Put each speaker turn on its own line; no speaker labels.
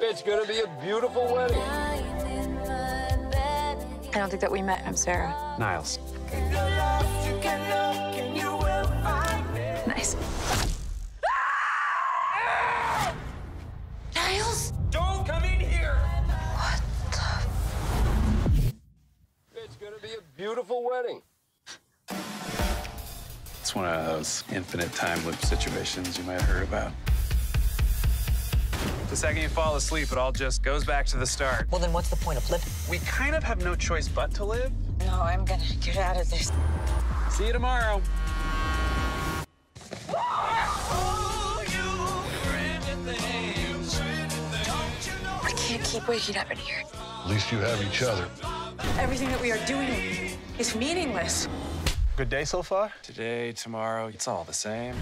It's gonna be a beautiful wedding.
I don't think that we met. I'm Sarah.
Nyles.
Nice. Nyles?
Don't come in here.
What the?
It's gonna be a beautiful wedding.
It's one of those infinite time loop situations you might have heard about. The second you fall asleep, it all just goes back to the start.
Well, then what's the point of living?
We kind of have no choice but to live.
No, I'm gonna get out of this.
See you tomorrow.
I can't keep waking up in here.
At least you have each other.
Everything that we are doing is meaningless.
Good day so far? Today, tomorrow, it's all the same.